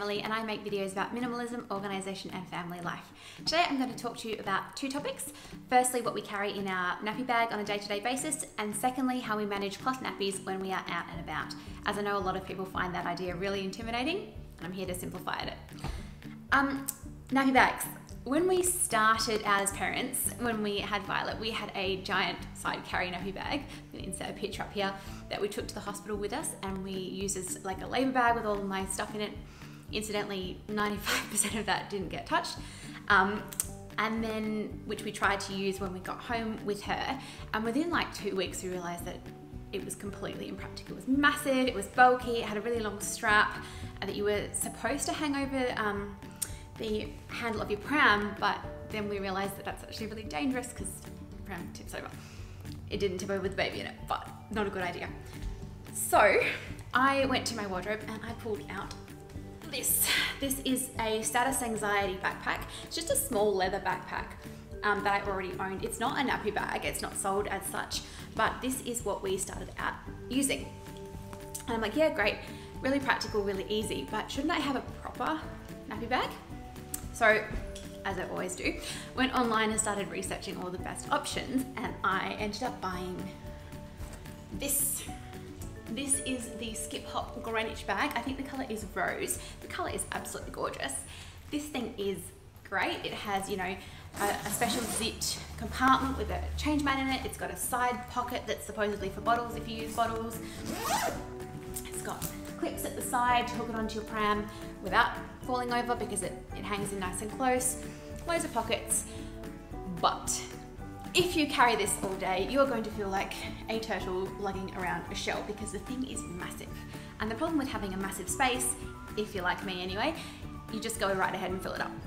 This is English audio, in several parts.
Emily and I make videos about minimalism, organisation and family life. Today I'm going to talk to you about two topics. Firstly, what we carry in our nappy bag on a day-to-day basis and secondly, how we manage cloth nappies when we are out and about. As I know a lot of people find that idea really intimidating and I'm here to simplify it. Um, nappy bags. When we started as parents, when we had Violet, we had a giant side carry nappy bag. I'm to insert a picture up here that we took to the hospital with us, and we used as like a labour bag with all my stuff in it. Incidentally, 95% of that didn't get touched. Um, and then, which we tried to use when we got home with her. And within like two weeks, we realised that it was completely impractical. It was massive, it was bulky, it had a really long strap and that you were supposed to hang over. Um, the handle of your pram, but then we realized that that's actually really dangerous because the pram tips over. It didn't tip over with the baby in it, but not a good idea. So I went to my wardrobe and I pulled out this. This is a status anxiety backpack. It's just a small leather backpack um, that I already owned. It's not a nappy bag, it's not sold as such, but this is what we started out using. And I'm like, yeah, great, really practical, really easy, but shouldn't I have a proper nappy bag? So, as I always do, went online and started researching all the best options, and I ended up buying this. This is the Skip Hop Greenwich bag. I think the color is rose. The color is absolutely gorgeous. This thing is great. It has, you know, a, a, special zipped compartment with a change mat in it. It's got a side pocket that's supposedly for bottles if you use bottles. It's got clips at the side to hook it onto your pram without falling over because it, it hangs in nice and close. Loads of pockets. But if you carry this all day, you're going to feel like a turtle lugging around a shell because the thing is massive. And the problem with having a massive space, if you're like me anyway, you just go right ahead and fill it up.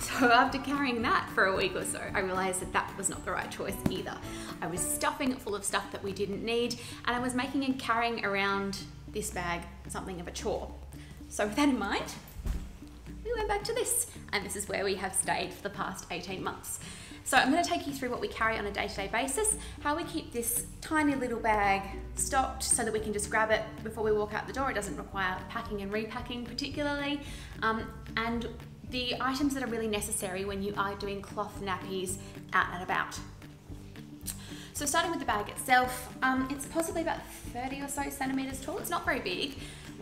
So after carrying that for a week or so, I realized that that was not the right choice either. I was stuffing it full of stuff that we didn't need, and I was making and carrying around this bag something of a chore. So with that in mind, we went back to this, and this is where we have stayed for the past 18 months. So I'm going to take you through what we carry on a day-to-day -day basis, how we keep this tiny little bag stocked so that we can just grab it before we walk out the door. It doesn't require packing and repacking particularly, um, and the items that are really necessary when you are doing cloth nappies out and about. So starting with the bag itself, um, it's possibly about 30 or so centimeters tall. It's not very big.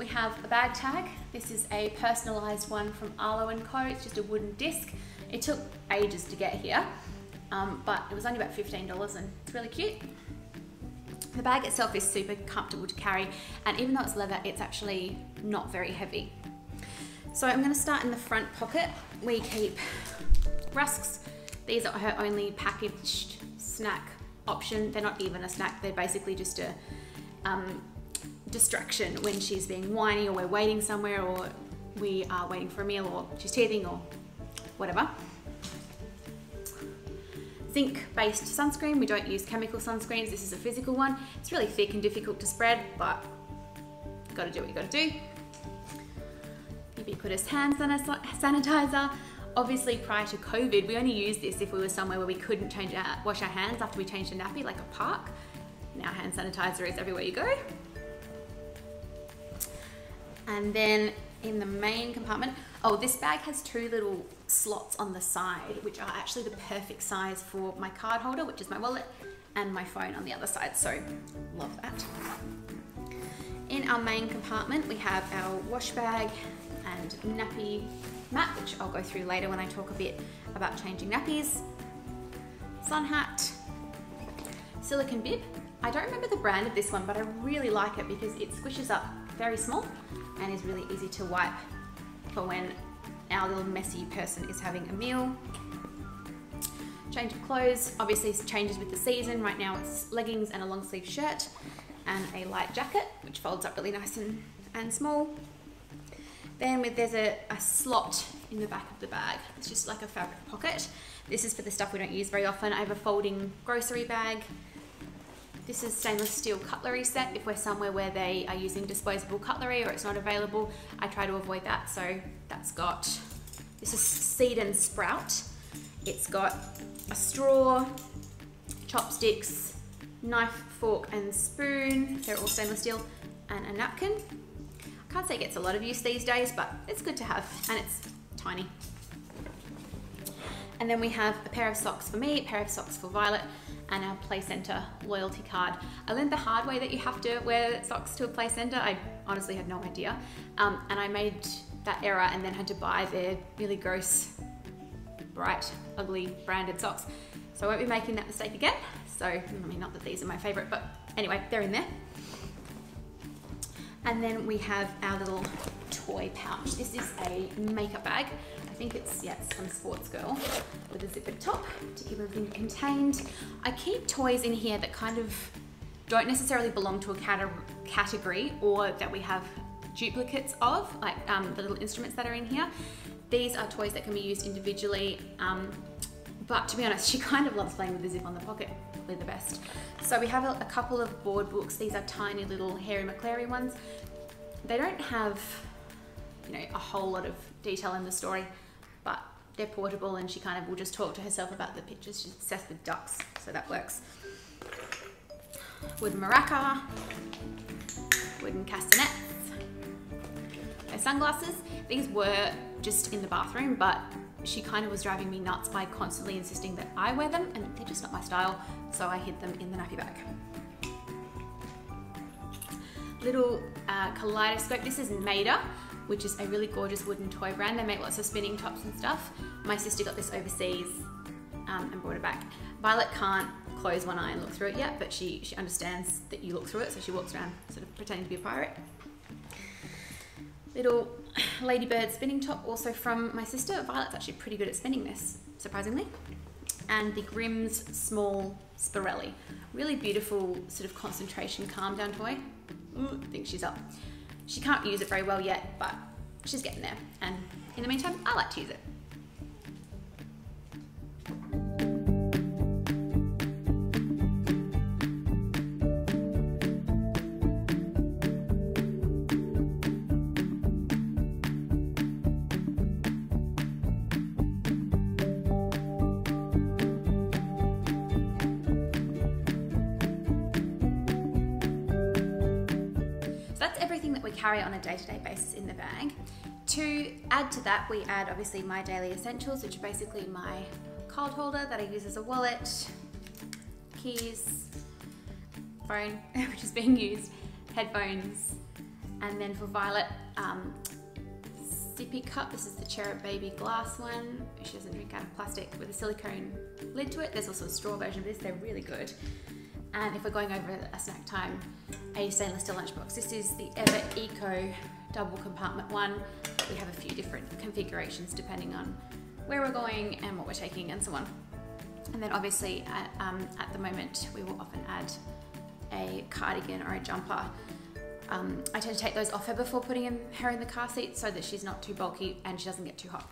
We have a bag tag. This is a personalized one from Arlo & Co. It's just a wooden disc. It took ages to get here, um, but it was only about $15 and it's really cute. The bag itself is super comfortable to carry and even though it's leather, it's actually not very heavy. So I'm gonna start in the front pocket. We keep rusks. These are her only packaged snack option. They're not even a snack, they're basically just a um, distraction when she's being whiny or we're waiting somewhere or we are waiting for a meal or she's teething or whatever. Zinc based sunscreen, we don't use chemical sunscreens, this is a physical one. It's really thick and difficult to spread, but you gotta do what you gotta do. Ubiquitous hand sanitizer. Obviously prior to COVID, we only used this if we were somewhere where we couldn't change our, wash our hands after we changed a nappy, like a park. Now hand sanitizer is everywhere you go. And then in the main compartment, oh, this bag has two little slots on the side, which are actually the perfect size for my card holder, which is my wallet, and my phone on the other side, so love that. In our main compartment, we have our wash bag and nappy mat, which I'll go through later when I talk a bit about changing nappies. Sun hat, silicone bib. I don't remember the brand of this one, but I really like it because it squishes up very small and is really easy to wipe for when our little messy person is having a meal. Change of clothes, obviously changes with the season. Right now it's leggings and a long sleeve shirt and a light jacket, which folds up really nice and, and small. Then with, there's a, a slot in the back of the bag. It's just like a fabric pocket. This is for the stuff we don't use very often. I have a folding grocery bag this is stainless steel cutlery set. If we're somewhere where they are using disposable cutlery or it's not available, I try to avoid that. So that's got, this is seed and sprout. It's got a straw, chopsticks, knife, fork and spoon. They're all stainless steel and a napkin. I can't say it gets a lot of use these days, but it's good to have and it's tiny. And then we have a pair of socks for me, a pair of socks for Violet, and our Play Centre loyalty card. I learned the hard way that you have to wear socks to a Play Centre. I honestly had no idea. Um, and I made that error and then had to buy their really gross, bright, ugly branded socks. So I won't be making that mistake again. So, I mean, not that these are my favorite, but anyway, they're in there. And then we have our little toy pouch. This is a makeup bag. I think it's, yeah, from Sportsgirl with a zippered top to keep everything contained. I keep toys in here that kind of don't necessarily belong to a category or that we have duplicates of, like um, the little instruments that are in here. These are toys that can be used individually, um, but to be honest, she kind of loves playing with the zip on the pocket, probably the best. So we have a, a couple of board books. These are tiny little Hairy Maclary ones. They don't have, you know, a whole lot of detail in the story, they're portable and she kind of will just talk to herself about the pictures. She's obsessed with ducks, so that works. Wooden maraca, wooden castanets, her sunglasses. These were just in the bathroom, but she kind of was driving me nuts by constantly insisting that I wear them and they're just not my style, so I hid them in the nappy bag. Little uh, kaleidoscope, this is Maida, which is a really gorgeous wooden toy brand. They make lots of spinning tops and stuff. My sister got this overseas um, and brought it back. Violet can't close one eye and look through it yet, but she, she understands that you look through it, so she walks around sort of pretending to be a pirate. Little ladybird spinning top, also from my sister. Violet's actually pretty good at spinning this, surprisingly. And the Grimm's small Spirelli. Really beautiful sort of concentration calm down toy. Ooh, I think she's up. She can't use it very well yet, but she's getting there. And in the meantime, I like to use it. Carry on a day-to-day -day basis in the bag. To add to that, we add obviously my daily essentials, which are basically my card holder that I use as a wallet, keys, phone, which is being used, headphones, and then for Violet, um, sippy cup. This is the Cherub Baby glass one. She doesn't drink out of plastic with a silicone lid to it. There's also a straw version of this. They're really good. And if we're going over a snack time, a stainless steel lunchbox. This is the Ever Eco double compartment one. We have a few different configurations depending on where we're going and what we're taking and so on. And then obviously at, um, at the moment, we will often add a cardigan or a jumper. Um, I tend to take those off her before putting her in the car seat so that she's not too bulky and she doesn't get too hot.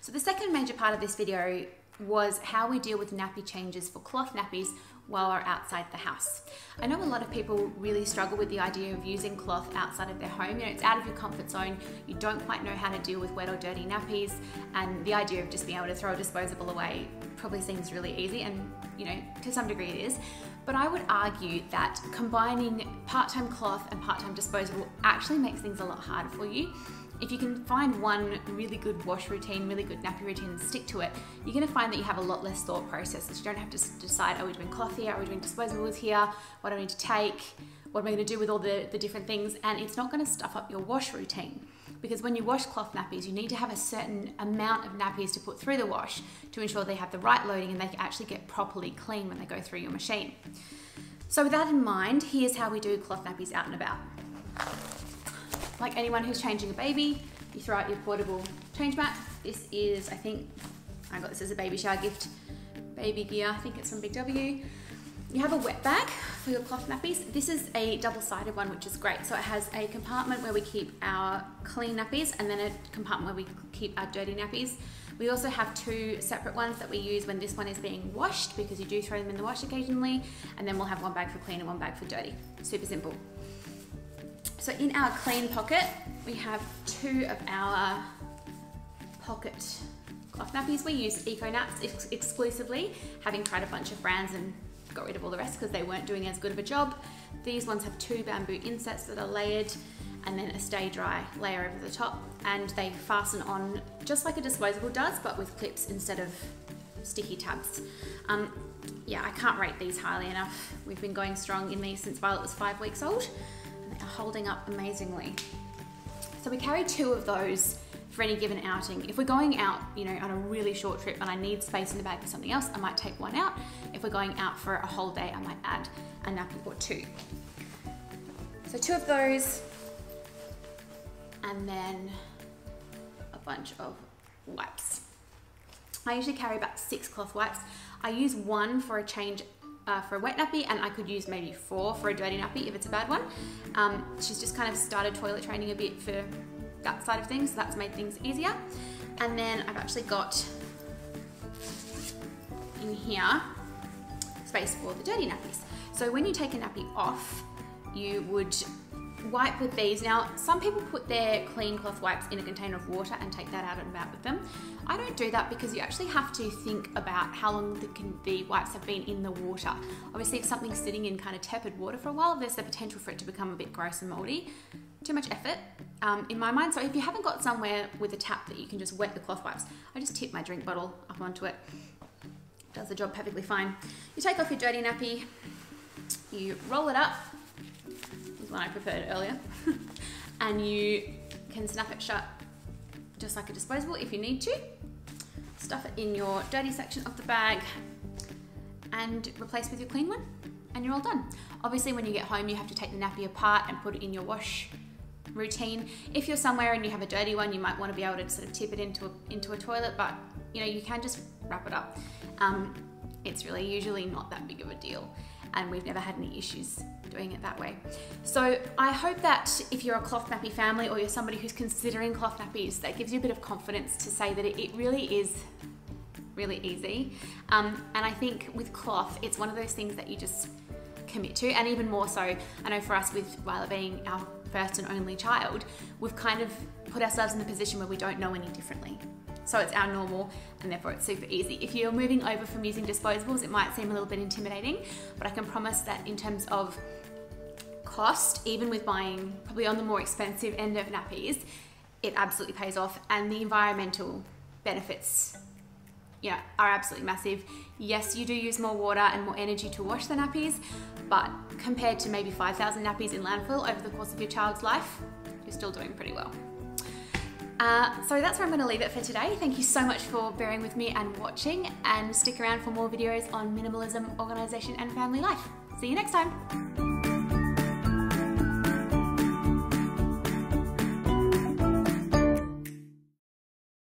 So the second major part of this video was how we deal with nappy changes for cloth nappies while we're outside the house. I know a lot of people really struggle with the idea of using cloth outside of their home. You know, it's out of your comfort zone. You don't quite know how to deal with wet or dirty nappies, and the idea of just being able to throw a disposable away probably seems really easy, and you know, to some degree it is. But I would argue that combining part-time cloth and part-time disposable actually makes things a lot harder for you if you can find one really good wash routine, really good nappy routine and stick to it, you're gonna find that you have a lot less thought processes. You don't have to decide, oh, are we doing cloth here? Are we doing disposables here? What do I need to take? What am I gonna do with all the, the different things? And it's not gonna stuff up your wash routine because when you wash cloth nappies, you need to have a certain amount of nappies to put through the wash to ensure they have the right loading and they actually get properly clean when they go through your machine. So with that in mind, here's how we do cloth nappies out and about. Like anyone who's changing a baby, you throw out your portable change mat. This is, I think, I got this as a baby shower gift, baby gear. I think it's from Big W. You have a wet bag for your cloth nappies. This is a double-sided one, which is great. So it has a compartment where we keep our clean nappies and then a compartment where we keep our dirty nappies. We also have two separate ones that we use when this one is being washed because you do throw them in the wash occasionally. And then we'll have one bag for clean and one bag for dirty. Super simple. So in our clean pocket, we have two of our pocket cloth nappies. We use EcoNaps ex exclusively, having tried a bunch of brands and got rid of all the rest because they weren't doing as good of a job. These ones have two bamboo insets that are layered and then a stay dry layer over the top and they fasten on just like a disposable does but with clips instead of sticky tabs. Um, yeah, I can't rate these highly enough. We've been going strong in these since Violet was five weeks old holding up amazingly. So we carry two of those for any given outing. If we're going out, you know, on a really short trip and I need space in the bag for something else, I might take one out. If we're going out for a whole day, I might add a nappy or two. So two of those, and then a bunch of wipes. I usually carry about six cloth wipes. I use one for a change uh, for a wet nappy and I could use maybe four for a dirty nappy if it's a bad one. Um, she's just kind of started toilet training a bit for that side of things, so that's made things easier. And then I've actually got in here space for the dirty nappies. So when you take a nappy off, you would wipe with these. Now, some people put their clean cloth wipes in a container of water and take that out and about with them. I don't do that because you actually have to think about how long the, the wipes have been in the water. Obviously, if something's sitting in kind of tepid water for a while, there's the potential for it to become a bit gross and moldy. Too much effort um, in my mind. So if you haven't got somewhere with a tap that you can just wet the cloth wipes, I just tip my drink bottle up onto it. Does the job perfectly fine. You take off your dirty nappy, you roll it up, is one I preferred earlier, and you can snap it shut just like a disposable if you need to. Stuff it in your dirty section of the bag and replace with your clean one and you're all done. Obviously when you get home you have to take the nappy apart and put it in your wash routine. If you're somewhere and you have a dirty one, you might want to be able to sort of tip it into a, into a toilet, but you know, you can just wrap it up. Um, it's really usually not that big of a deal and we've never had any issues doing it that way. So I hope that if you're a cloth nappy family or you're somebody who's considering cloth nappies, that gives you a bit of confidence to say that it really is really easy. Um, and I think with cloth, it's one of those things that you just commit to, and even more so, I know for us with Violet being our first and only child, we've kind of put ourselves in the position where we don't know any differently. So it's our normal and therefore it's super easy. If you're moving over from using disposables, it might seem a little bit intimidating, but I can promise that in terms of cost, even with buying probably on the more expensive end of nappies, it absolutely pays off and the environmental benefits yeah, are absolutely massive. Yes, you do use more water and more energy to wash the nappies, but compared to maybe 5,000 nappies in landfill over the course of your child's life, you're still doing pretty well. Uh, so that's where I'm going to leave it for today. Thank you so much for bearing with me and watching, and stick around for more videos on minimalism, organisation, and family life. See you next time.